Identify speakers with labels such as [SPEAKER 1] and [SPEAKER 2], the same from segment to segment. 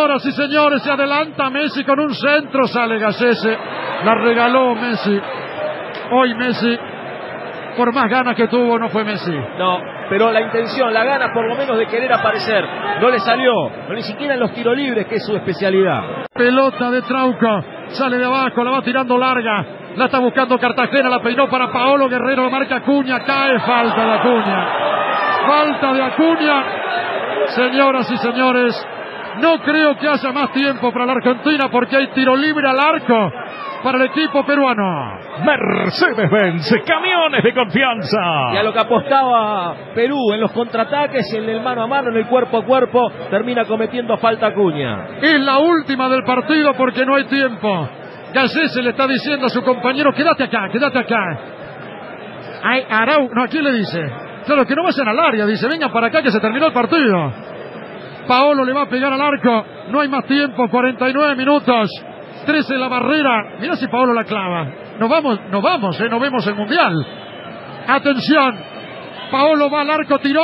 [SPEAKER 1] Ahora sí, señores, se adelanta Messi con un centro, sale Gallese. La regaló Messi. Hoy Messi, por más ganas que tuvo, no fue Messi.
[SPEAKER 2] No, pero la intención, la gana por lo menos de querer aparecer. No le salió, no ni siquiera en los tiros libres, que es su especialidad.
[SPEAKER 1] Pelota de Trauco, sale de abajo, la va tirando larga. La está buscando Cartagena, la peinó para Paolo Guerrero, la marca Acuña, cae, falta de Acuña. Falta de Acuña. Señoras y señores, no creo que haya más tiempo para la Argentina porque hay tiro libre al arco para el equipo peruano.
[SPEAKER 3] Mercedes-Benz, camiones de confianza.
[SPEAKER 2] Y a lo que apostaba Perú en los contraataques, en el mano a mano, en el cuerpo a cuerpo, termina cometiendo falta Acuña.
[SPEAKER 1] Es la última del partido porque no hay tiempo. se le está diciendo a su compañero, quédate acá, quédate acá. Ay, Arau, no, ¿a quién le dice? Claro, que no vayan al área, dice, vengan para acá que se terminó el partido. Paolo le va a pegar al arco, no hay más tiempo, 49 minutos. 13 la barrera. Mira si Paolo la clava. Nos vamos, nos vamos, eh, vemos el mundial. Atención. Paolo va al arco, tiró.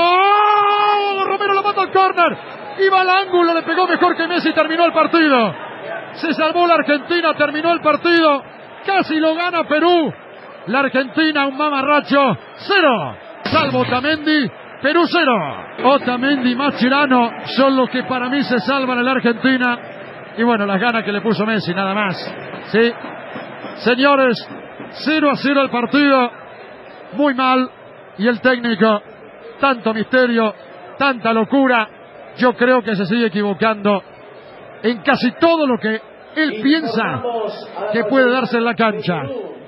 [SPEAKER 1] Romero la mata al córner. Iba al ángulo, le pegó mejor que Messi, terminó el partido. Se salvó la Argentina, terminó el partido. Casi lo gana Perú. La Argentina, un mamarracho. Cero. Salvo Tamendi. Perú cero. Otamendi y Mascherano son los que para mí se salvan en la Argentina. Y bueno, las ganas que le puso Messi, nada más. Sí. Señores, 0 a 0 el partido. Muy mal. Y el técnico, tanto misterio, tanta locura. Yo creo que se sigue equivocando en casi todo lo que él piensa que puede darse en la cancha.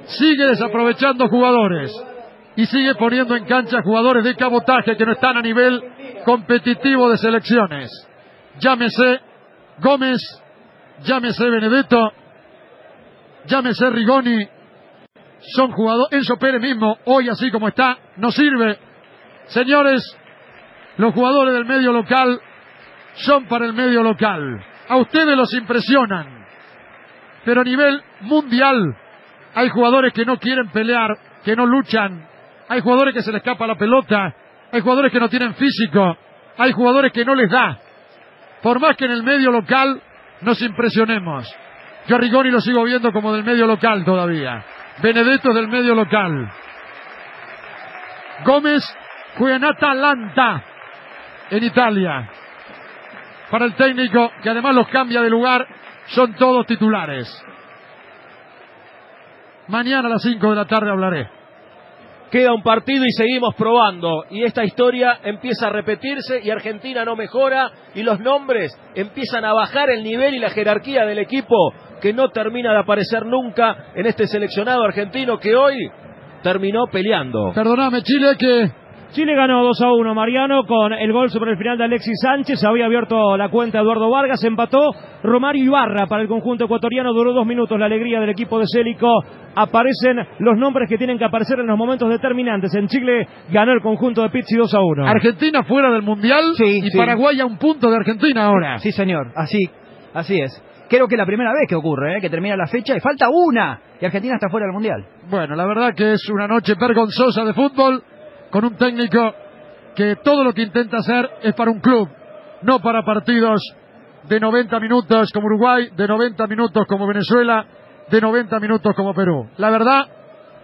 [SPEAKER 1] Sigue desaprovechando jugadores y sigue poniendo en cancha jugadores de cabotaje que no están a nivel competitivo de selecciones. Llámese Gómez, llámese Benedetto, llámese Rigoni, son jugadores, Enzo Pérez mismo, hoy así como está, no sirve. Señores, los jugadores del medio local son para el medio local. A ustedes los impresionan. Pero a nivel mundial hay jugadores que no quieren pelear, que no luchan. Hay jugadores que se les escapa la pelota. Hay jugadores que no tienen físico. Hay jugadores que no les da. Por más que en el medio local nos impresionemos. Yo Rigoni lo sigo viendo como del medio local todavía. Benedetto es del medio local. Gómez juega en Atalanta, en Italia. Para el técnico, que además los cambia de lugar, son todos titulares. Mañana a las 5 de la tarde hablaré.
[SPEAKER 2] Queda un partido y seguimos probando. Y esta historia empieza a repetirse y Argentina no mejora y los nombres empiezan a bajar el nivel y la jerarquía del equipo que no termina de aparecer nunca en este seleccionado argentino que hoy terminó peleando.
[SPEAKER 1] Perdóname, Chile, que
[SPEAKER 3] Chile ganó 2 a 1, Mariano, con el gol sobre el final de Alexis Sánchez. Había abierto la cuenta Eduardo Vargas, empató Romario Ibarra para el conjunto ecuatoriano. Duró dos minutos la alegría del equipo de Célico. Aparecen los nombres que tienen que aparecer en los momentos determinantes. En Chile ganó el conjunto de Pizzi 2 a 1.
[SPEAKER 1] Argentina fuera del Mundial
[SPEAKER 4] Sí,
[SPEAKER 1] y
[SPEAKER 4] sí.
[SPEAKER 1] Paraguay a un punto de Argentina ahora.
[SPEAKER 4] Sí, señor, así, así es. Creo que es la primera vez que ocurre, ¿eh? que termina la fecha y falta una y Argentina está fuera del Mundial.
[SPEAKER 1] Bueno, la verdad que es una noche vergonzosa de fútbol con un técnico que todo lo que intenta hacer es para un club, no para partidos de 90 minutos como Uruguay, de 90 minutos como Venezuela, de 90 minutos como Perú. La verdad,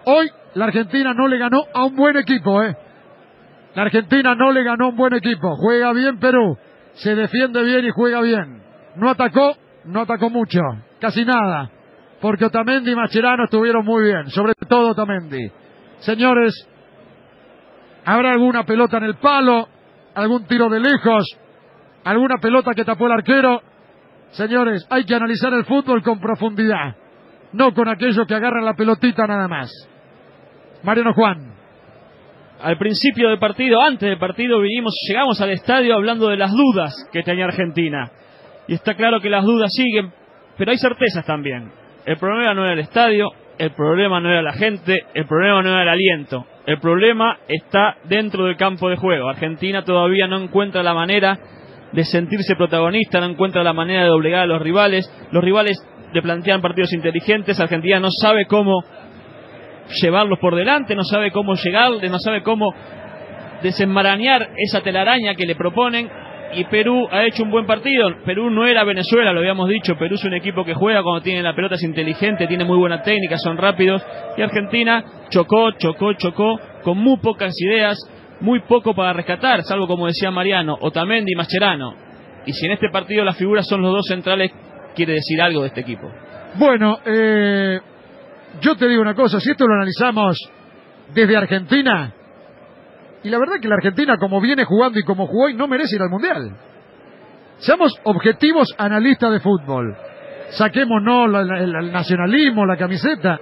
[SPEAKER 1] hoy la Argentina no le ganó a un buen equipo, ¿eh? La Argentina no le ganó a un buen equipo. Juega bien Perú, se defiende bien y juega bien. No atacó, no atacó mucho, casi nada. Porque Otamendi y Mascherano estuvieron muy bien, sobre todo Otamendi. Señores, habrá alguna pelota en el palo, algún tiro de lejos, alguna pelota que tapó el arquero. Señores, hay que analizar el fútbol con profundidad, no con aquellos que agarran la pelotita nada más. Mariano Juan.
[SPEAKER 5] Al principio del partido, antes del partido, vinimos, llegamos al estadio hablando de las dudas que tenía Argentina. Y está claro que las dudas siguen, pero hay certezas también. El problema no era el estadio, el problema no era la gente, el problema no era el aliento. El problema está dentro del campo de juego. Argentina todavía no encuentra la manera de sentirse protagonista, no encuentra la manera de doblegar a los rivales. Los rivales le plantean partidos inteligentes, Argentina no sabe cómo llevarlos por delante, no sabe cómo llegarles, no sabe cómo desenmarañar esa telaraña que le proponen. Y Perú ha hecho un buen partido. Perú no era Venezuela, lo habíamos dicho. Perú es un equipo que juega cuando tiene la pelota, es inteligente, tiene muy buena técnica, son rápidos. Y Argentina chocó, chocó, chocó, con muy pocas ideas, muy poco para rescatar, salvo como decía Mariano, Otamendi y Mascherano. Y si en este partido las figuras son los dos centrales, quiere decir algo de este equipo.
[SPEAKER 1] Bueno, eh, yo te digo una cosa, si esto lo analizamos desde Argentina, y la verdad que la Argentina como viene jugando y como jugó hoy no merece ir al Mundial. Seamos objetivos analistas de fútbol. Saquémonos la- la- el, el nacionalismo, la camiseta.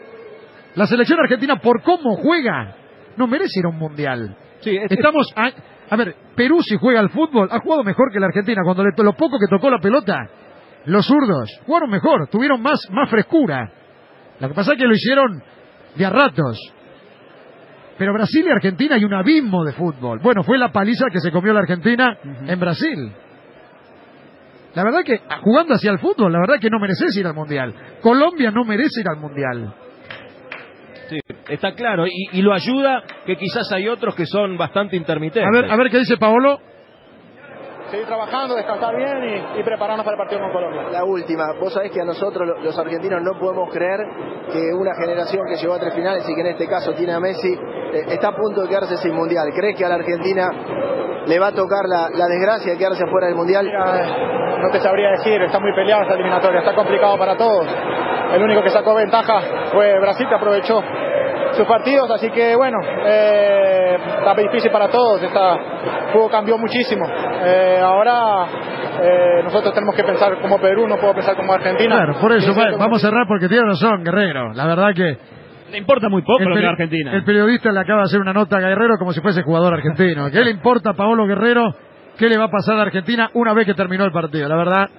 [SPEAKER 1] La selección argentina por cómo juega no merece ir a un Mundial.
[SPEAKER 4] Sí, es-
[SPEAKER 1] Estamos a, a ver, Perú si juega al fútbol ha jugado mejor que la Argentina cuando le, lo poco que tocó la pelota. Los zurdos jugaron mejor, tuvieron más más frescura. Lo que pasa es que lo hicieron de a ratos. Pero Brasil y Argentina hay un abismo de fútbol. Bueno, fue la paliza que se comió la Argentina en Brasil. La verdad que ah, jugando hacia el fútbol, la verdad que no mereces ir al mundial. Colombia no merece ir al mundial.
[SPEAKER 2] Sí, está claro. Y, y lo ayuda que quizás hay otros que son bastante intermitentes.
[SPEAKER 1] A ver, a ver qué dice Paolo.
[SPEAKER 6] Seguir trabajando, descansar bien y, y prepararnos para el partido con Colombia.
[SPEAKER 7] La última, vos sabés que a nosotros lo- los argentinos no podemos creer que una generación que llegó a tres finales y que en este caso tiene a Messi eh, está a punto de quedarse sin mundial. ¿Crees que a la Argentina le va a tocar la, la desgracia de quedarse fuera del mundial?
[SPEAKER 6] Mira, no te sabría decir, está muy peleada esta eliminatoria, está complicado para todos. El único que sacó ventaja fue Brasil, que aprovechó sus partidos, así que bueno, eh, está difícil para todos, está, el juego cambió muchísimo. Eh, ahora eh, nosotros tenemos que pensar como Perú, no puedo pensar como Argentina.
[SPEAKER 1] Claro, por eso, vamos a cerrar porque tiene razón, Guerrero. La verdad que
[SPEAKER 5] Le importa muy poco lo que es Argentina.
[SPEAKER 1] el periodista le acaba de hacer una nota a Guerrero como si fuese jugador argentino. ¿Qué le importa a Paolo Guerrero? ¿Qué le va a pasar a Argentina una vez que terminó el partido? La verdad,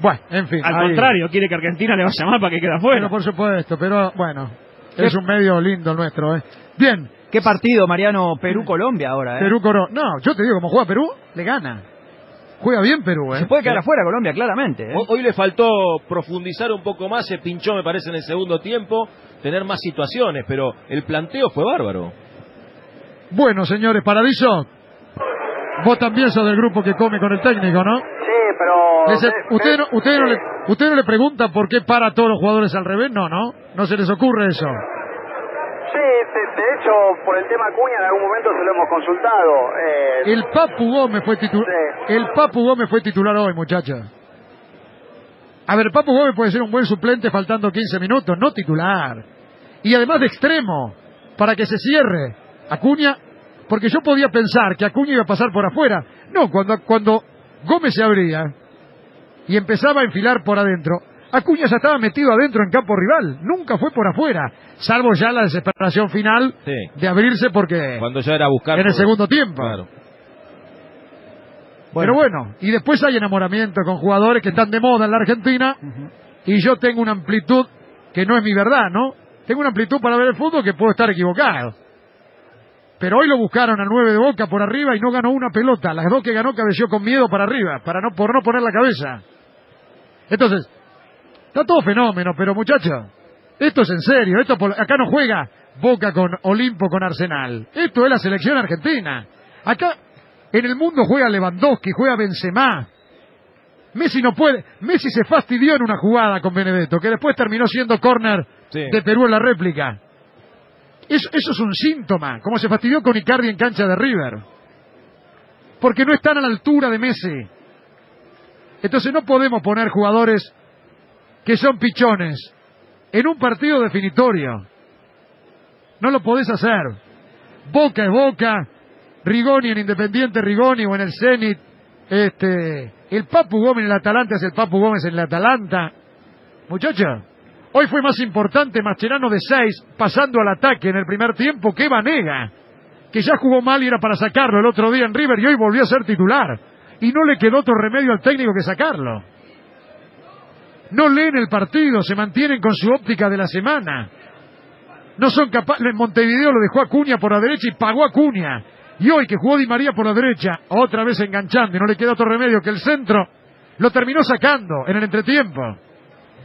[SPEAKER 1] bueno, en fin.
[SPEAKER 5] Al
[SPEAKER 1] ahí.
[SPEAKER 5] contrario, quiere que Argentina le vaya mal para que quede afuera.
[SPEAKER 1] Bueno, por supuesto, pero bueno, es un medio lindo el nuestro, ¿eh? Bien,
[SPEAKER 4] Qué partido, Mariano, Perú-Colombia ahora, ¿eh?
[SPEAKER 1] Perú Coro. No, yo te digo, como juega Perú, le gana. Juega bien Perú, ¿eh?
[SPEAKER 4] Se puede quedar afuera Colombia, claramente. ¿eh?
[SPEAKER 2] Hoy, hoy le faltó profundizar un poco más, se pinchó me parece en el segundo tiempo, tener más situaciones, pero el planteo fue bárbaro.
[SPEAKER 1] Bueno, señores, Paradiso, vos también sos del grupo que come con el técnico, ¿no?
[SPEAKER 8] Sí, pero...
[SPEAKER 1] Les- ¿Usted no, usted, no le, ¿Usted no le pregunta por qué para a todos los jugadores al revés? No, ¿no? No se les ocurre eso.
[SPEAKER 8] Sí, de, de hecho, por el tema Cuña en algún momento se lo hemos consultado. Eh,
[SPEAKER 1] El Papu Gómez fue titular.
[SPEAKER 8] Sí.
[SPEAKER 1] El Papu Gómez fue titular hoy, muchachos. A ver, Papu Gómez puede ser un buen suplente faltando 15 minutos, no titular. Y además de extremo, para que se cierre. Acuña, porque yo podía pensar que Acuña iba a pasar por afuera. No, cuando, cuando Gómez se abría y empezaba a enfilar por adentro, Acuña ya estaba metido adentro en campo rival. Nunca fue por afuera, salvo ya la desesperación final
[SPEAKER 2] Sí.
[SPEAKER 1] de abrirse porque
[SPEAKER 2] Cuando ya era buscar...
[SPEAKER 1] en el segundo tiempo.
[SPEAKER 2] Claro.
[SPEAKER 1] Pero bueno, y después hay enamoramiento con jugadores que están de moda en la Argentina y yo tengo una amplitud que no es mi verdad, ¿no? Tengo una amplitud para ver el fútbol que puedo estar equivocado. Pero hoy lo buscaron al 9 de Boca por arriba y no ganó una pelota. Las dos que ganó cabeció con miedo para arriba, para no por no poner la cabeza. Entonces, está todo fenómeno, pero muchachos, esto es en serio. Esto por- acá no juega Boca con Olimpo con Arsenal. Esto es la selección argentina. Acá en el mundo juega Lewandowski, juega Benzema. Messi no puede. Messi se fastidió en una jugada con Benedetto, que después terminó siendo córner
[SPEAKER 2] Sí.
[SPEAKER 1] de Perú en la réplica. Eso, eso es un síntoma, como se fastidió con Icardi en cancha de River. Porque no están a la altura de Messi. Entonces no podemos poner jugadores que son pichones en un partido definitorio. No lo podés hacer. Boca es Boca, Rigoni en Independiente Rigoni o en el Zenit, este, el Papu Gómez en el Atalanta es el Papu Gómez en el Atalanta. Muchachos, hoy fue más importante Mascherano de 6 pasando al ataque en el primer tiempo que Vanega, que ya jugó mal y era para sacarlo el otro día en River y hoy volvió a ser titular. Y no le quedó otro remedio al técnico que sacarlo. No leen el partido, se mantienen con su óptica de la semana. No son capaces. Montevideo lo dejó a Cuña por la derecha y pagó a Cuña. Y hoy que jugó Di María por la derecha, otra vez enganchando y no le queda otro remedio que el centro, lo terminó sacando en el entretiempo.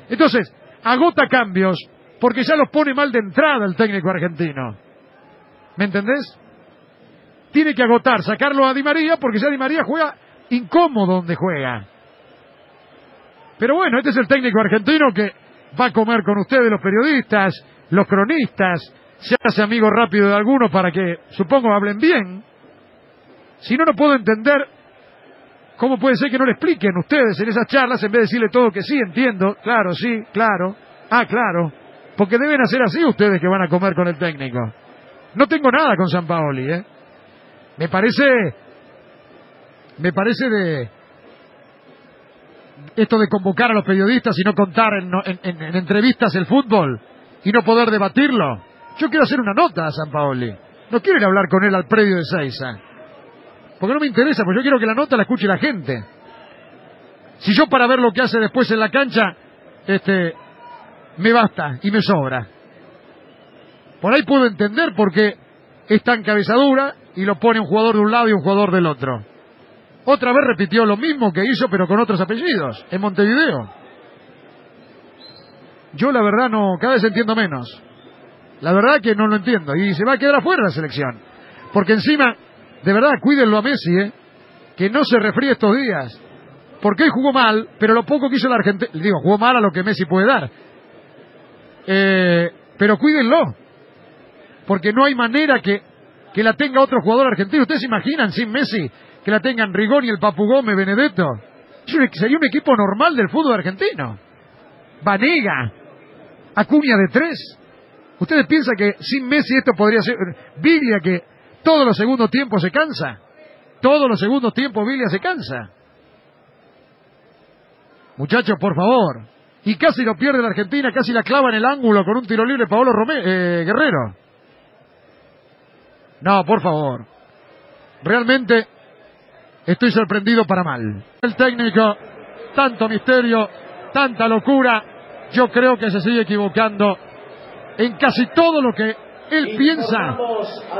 [SPEAKER 1] Entonces, agota cambios porque ya los pone mal de entrada el técnico argentino. ¿Me entendés? Tiene que agotar, sacarlo a Di María porque ya Di María juega incómodo donde juega. Pero bueno, este es el técnico argentino que va a comer con ustedes los periodistas, los cronistas, se hace amigo rápido de algunos para que, supongo, hablen bien. Si no, no puedo entender cómo puede ser que no le expliquen ustedes en esas charlas en vez de decirle todo que sí, entiendo, claro, sí, claro, ah, claro, porque deben hacer así ustedes que van a comer con el técnico. No tengo nada con San Paoli, ¿eh? Me parece, me parece de, esto de convocar a los periodistas y no contar en, en, en, entrevistas el fútbol y no poder debatirlo. Yo quiero hacer una nota a San Paoli. No quiero ir a hablar con él al predio de Seiza. Porque no me interesa, porque yo quiero que la nota la escuche la gente. Si yo para ver lo que hace después en la cancha, este, me basta y me sobra. Por ahí puedo entender por qué es tan cabezadura y lo pone un jugador de un lado y un jugador del otro. Otra vez repitió lo mismo que hizo, pero con otros apellidos, en Montevideo. Yo la verdad no, cada vez entiendo menos. La verdad que no lo entiendo. Y se va a quedar afuera la selección. Porque encima, de verdad, cuídenlo a Messi, ¿eh? que no se refríe estos días. Porque él jugó mal, pero lo poco que hizo la Argentina, digo, jugó mal a lo que Messi puede dar. Eh, pero cuídenlo. Porque no hay manera que, que la tenga otro jugador argentino. ¿Ustedes se imaginan sin Messi que la tengan Rigoni, el Papu Gómez, Benedetto? Sería un equipo normal del fútbol argentino. Vanega, Acuña de tres. ¿Ustedes piensan que sin Messi esto podría ser Biglia que todos los segundos tiempos se cansa? Todos los segundos tiempos Biglia se cansa. Muchachos, por favor. Y casi lo pierde la Argentina, casi la clava en el ángulo con un tiro libre Paolo eh, Guerrero. No, por favor. Realmente estoy sorprendido para mal. El técnico, tanto misterio, tanta locura, yo creo que se sigue equivocando en casi todo lo que él piensa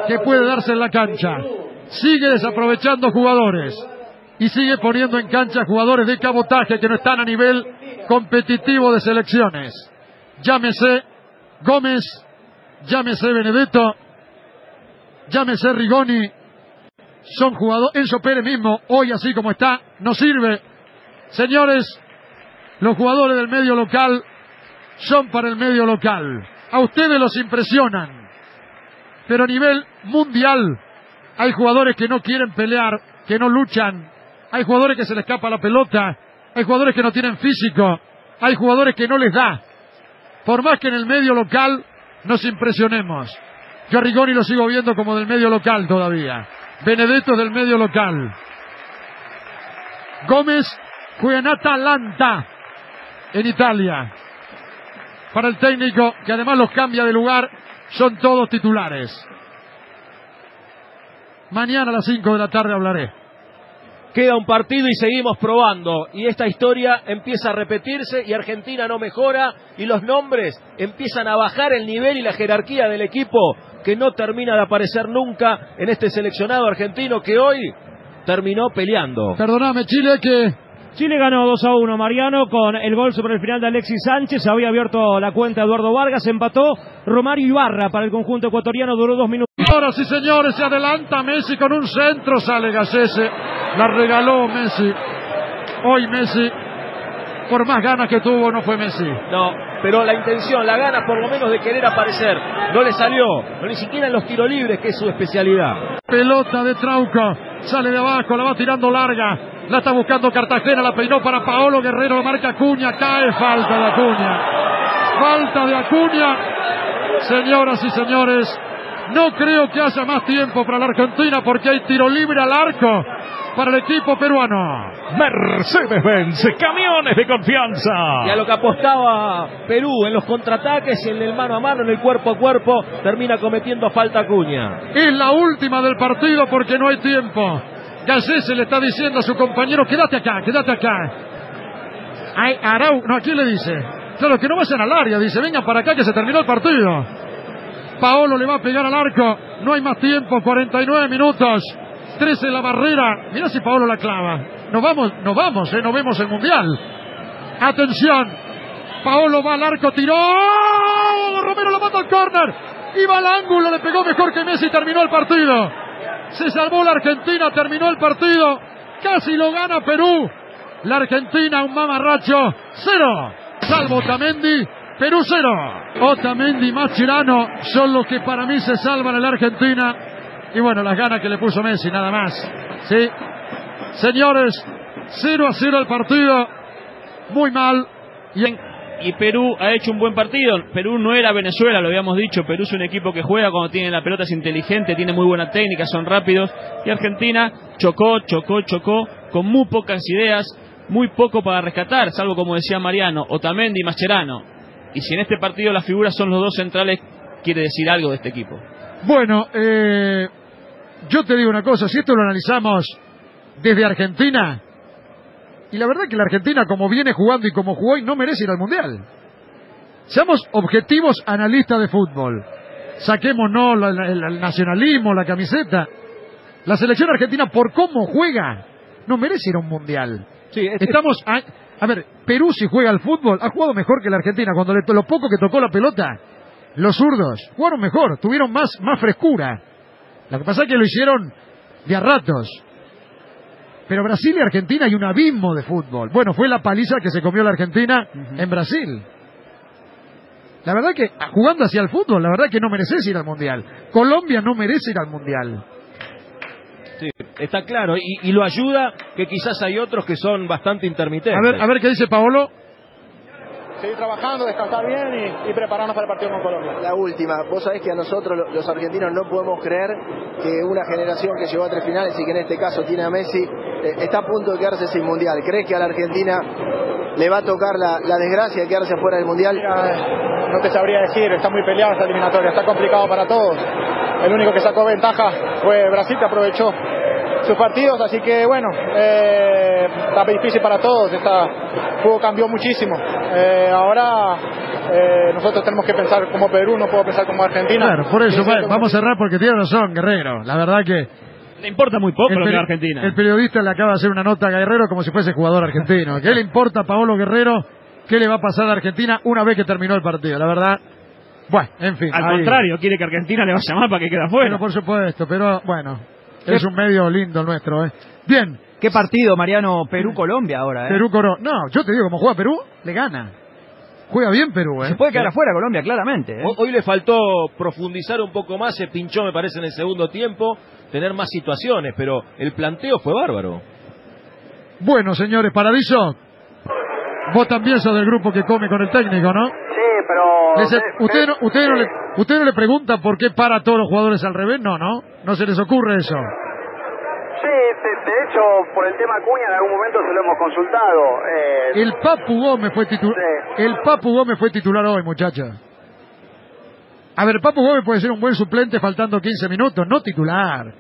[SPEAKER 1] que puede darse en la cancha. Sigue desaprovechando jugadores y sigue poniendo en cancha jugadores de cabotaje que no están a nivel competitivo de selecciones. Llámese Gómez, llámese Benedetto, llámese Rigoni, son jugadores, Enzo Pérez mismo, hoy así como está, no sirve. Señores, los jugadores del medio local son para el medio local a ustedes los impresionan. Pero a nivel mundial hay jugadores que no quieren pelear, que no luchan, hay jugadores que se les escapa la pelota, hay jugadores que no tienen físico, hay jugadores que no les da. Por más que en el medio local nos impresionemos. Yo Rigoni lo sigo viendo como del medio local todavía. Benedetto del medio local. Gómez juega en Atalanta, en Italia para el técnico, que además los cambia de lugar, son todos titulares. Mañana a las 5 de la tarde hablaré.
[SPEAKER 2] Queda un partido y seguimos probando. Y esta historia empieza a repetirse y Argentina no mejora y los nombres empiezan a bajar el nivel y la jerarquía del equipo que no termina de aparecer nunca en este seleccionado argentino que hoy terminó peleando.
[SPEAKER 1] Perdóname, Chile, que
[SPEAKER 3] Chile ganó 2 a 1, Mariano, con el gol sobre el final de Alexis Sánchez. Había abierto la cuenta Eduardo Vargas, empató Romario Ibarra para el conjunto ecuatoriano, duró dos minutos.
[SPEAKER 1] Ahora sí, señores, se adelanta Messi con un centro, sale Gacese, la regaló Messi. Hoy Messi, por más ganas que tuvo, no fue Messi.
[SPEAKER 2] No, pero la intención, la gana por lo menos de querer aparecer, no le salió, no ni siquiera en los tiros libres, que es su especialidad.
[SPEAKER 1] Pelota de Trauco, sale de abajo, la va tirando larga, la está buscando Cartagena, la peinó para Paolo Guerrero, la marca Acuña, cae falta de Acuña. Falta de Acuña. Señoras y señores, no creo que haya más tiempo para la Argentina porque hay tiro libre al arco para el equipo peruano.
[SPEAKER 3] Mercedes-Benz, camiones de confianza.
[SPEAKER 2] Y a lo que apostaba Perú en los contraataques, en el mano a mano, en el cuerpo a cuerpo, termina cometiendo falta Acuña.
[SPEAKER 1] Es la última del partido porque no hay tiempo. Se le está diciendo a su compañero, quédate acá, quédate acá. Ay, Arau, no, ¿quién le dice? Claro, que no vayan al área, dice, vengan para acá que se terminó el partido. Paolo le va a pegar al arco, no hay más tiempo, 49 minutos. 13 en la barrera. Mira si Paolo la clava. Nos vamos, nos vamos, eh, nos vemos el Mundial. Atención. Paolo va al arco, tiró. Romero la mata al córner. Iba al ángulo, le pegó mejor que Messi, terminó el partido. Se salvó la Argentina, terminó el partido. Casi lo gana Perú. La Argentina, un mamarracho, cero. Salvo Otamendi, Perú cero. Otamendi y Mascherano son los que para mí se salvan en la Argentina. Y bueno, las ganas que le puso Messi, nada más. Sí. Señores, 0 a 0 el partido. Muy mal. Y en
[SPEAKER 5] y Perú ha hecho un buen partido. Perú no era Venezuela, lo habíamos dicho. Perú es un equipo que juega cuando tiene la pelota, es inteligente, tiene muy buena técnica, son rápidos. Y Argentina chocó, chocó, chocó, con muy pocas ideas, muy poco para rescatar, salvo como decía Mariano, Otamendi y Mascherano. Y si en este partido las figuras son los dos centrales, quiere decir algo de este equipo.
[SPEAKER 1] Bueno, eh, yo te digo una cosa, si esto lo analizamos desde Argentina, y la verdad que la Argentina, como viene jugando y como jugó hoy, no merece ir al Mundial. Seamos objetivos analistas de fútbol. Saquemos no el nacionalismo, la camiseta. La selección argentina, por cómo juega, no merece ir a un Mundial.
[SPEAKER 4] Sí,
[SPEAKER 1] Estamos. A, a, ver, Perú, si juega al fútbol, ha jugado mejor que la Argentina. Cuando le, lo poco que tocó la pelota, los zurdos jugaron mejor, tuvieron más, más frescura. Lo que pasa es que lo hicieron de a ratos. Pero Brasil y Argentina hay un abismo de fútbol. Bueno, fue la paliza que se comió la Argentina en Brasil. La verdad que jugando hacia el fútbol, la verdad que no mereces ir al Mundial. Colombia no merece ir al Mundial.
[SPEAKER 2] Sí, está claro. Y, y, lo ayuda que quizás hay otros que son bastante intermitentes.
[SPEAKER 1] A ver, a ver qué dice Paolo
[SPEAKER 6] seguir trabajando, descansar bien y, y, prepararnos para el partido con Colombia.
[SPEAKER 7] La última, vos sabés que a nosotros los argentinos no podemos creer que una generación que llegó a tres finales y que en este caso tiene a Messi está a punto de quedarse sin mundial. ¿Crees que a la Argentina le va a tocar la, la desgracia de quedarse fuera del mundial?
[SPEAKER 6] Mira, eh, no te sabría decir, está muy peleada esta eliminatoria, está complicado para todos. El único que sacó ventaja fue Brasil, que aprovechó sus partidos, así que bueno, eh, está difícil para todos, esta juego cambió muchísimo. Eh, ahora eh, nosotros tenemos que pensar como Perú, no puedo pensar como Argentina.
[SPEAKER 1] Claro, por eso vamos a cerrar porque tiene razón Guerrero, la verdad que
[SPEAKER 5] le importa muy poco lo que Argentina.
[SPEAKER 1] El periodista le acaba de hacer una nota a Guerrero como si fuese jugador argentino. ¿Qué le importa a Paolo Guerrero? ¿Qué le va a pasar a Argentina una vez que terminó el partido? La verdad, bueno, en fin.
[SPEAKER 5] Al ahí. contrario, quiere que Argentina le vaya mal para que quede afuera.
[SPEAKER 1] Bueno, por supuesto, pero bueno, es un medio lindo el nuestro, ¿eh? Bien.
[SPEAKER 4] ¿Qué partido, Mariano? Perú-Colombia ahora, ¿eh?
[SPEAKER 1] Perú-Colombia. No, yo te digo, como juega Perú, le gana. Juega bien Perú, ¿eh?
[SPEAKER 4] Se puede quedar afuera Colombia, claramente. ¿eh?
[SPEAKER 2] Hoy le faltó profundizar un poco más, se pinchó, me parece, en el segundo tiempo, tener más situaciones, pero el planteo fue bárbaro.
[SPEAKER 1] Bueno, señores, Paradiso, vos también sos del grupo que come con el técnico, ¿no?
[SPEAKER 8] Sí, pero...
[SPEAKER 1] Ese, usted, no, usted, no le, ¿Usted no le pregunta por qué para a todos los jugadores al revés? No, ¿no? No se les ocurre eso.
[SPEAKER 8] Sí, hecho, por el tema Cuña en algún momento se lo hemos consultado. Eh...
[SPEAKER 1] El Papu Gómez fue titular. Sí. El Papu Gómez fue titular hoy, muchacha. A ver, Papu Gómez puede ser un buen suplente faltando 15 minutos, no titular.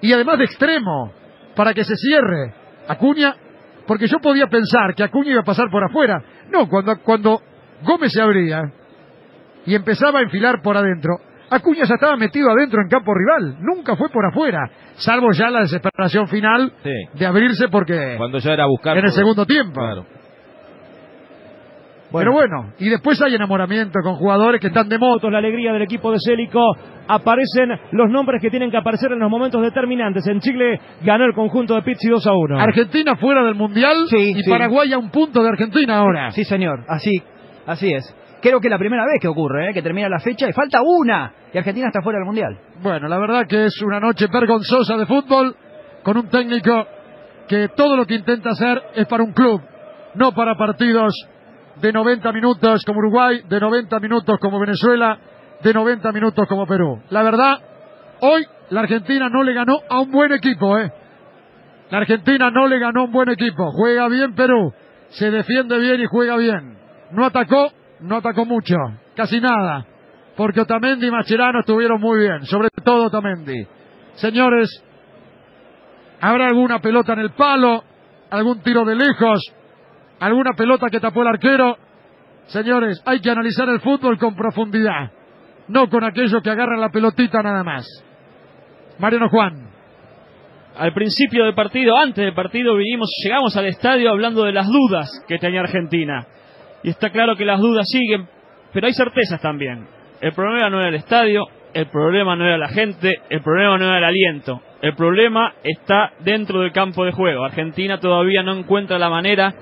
[SPEAKER 1] Y además de extremo, para que se cierre. Acuña, porque yo podía pensar que Acuña iba a pasar por afuera. No, cuando, cuando Gómez se abría y empezaba a enfilar por adentro, Acuña ya estaba metido adentro en campo rival, nunca fue por afuera, salvo ya la desesperación final
[SPEAKER 2] sí.
[SPEAKER 1] de abrirse porque
[SPEAKER 2] cuando ya era buscar
[SPEAKER 1] en el segundo tiempo.
[SPEAKER 2] Claro.
[SPEAKER 1] Bueno. Pero bueno, y después hay enamoramiento con jugadores que están de moto.
[SPEAKER 3] La alegría del equipo de Célico. Aparecen los nombres que tienen que aparecer en los momentos determinantes. En Chile ganó el conjunto de Pizzi 2 a 1.
[SPEAKER 1] Argentina fuera del Mundial
[SPEAKER 4] sí,
[SPEAKER 1] y
[SPEAKER 4] sí.
[SPEAKER 1] Paraguay a un punto de Argentina ahora.
[SPEAKER 4] Sí, señor. Así, así es. Creo que es la primera vez que ocurre, ¿eh? que termina la fecha y falta una y Argentina está fuera del Mundial.
[SPEAKER 1] Bueno, la verdad que es una noche vergonzosa de fútbol con un técnico que todo lo que intenta hacer es para un club, no para partidos de 90 minutos como Uruguay, de 90 minutos como Venezuela, de 90 minutos como Perú. La verdad, hoy la Argentina no le ganó a un buen equipo, ¿eh? La Argentina no le ganó a un buen equipo. Juega bien Perú, se defiende bien y juega bien. No atacó, no atacó mucho, casi nada. Porque Otamendi y Mascherano estuvieron muy bien, sobre todo Otamendi. Señores, habrá alguna pelota en el palo, algún tiro de lejos, alguna pelota que tapó el arquero. Señores, hay que analizar el fútbol con profundidad, no con aquellos que agarran la pelotita nada más. Mariano Juan.
[SPEAKER 5] Al principio del partido, antes del partido, vinimos, llegamos al estadio hablando de las dudas que tenía Argentina. Y está claro que las dudas siguen, pero hay certezas también. El problema no era el estadio, el problema no era la gente, el problema no era el aliento. El problema está dentro del campo de juego. Argentina todavía no encuentra la manera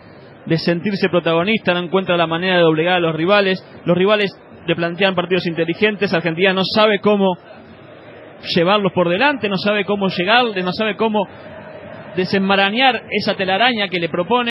[SPEAKER 5] de sentirse protagonista, no encuentra la manera de doblegar a los rivales. Los rivales le plantean partidos inteligentes. Argentina no sabe cómo llevarlos por delante, no sabe cómo llegarle, no sabe cómo desenmarañar esa telaraña que le propone.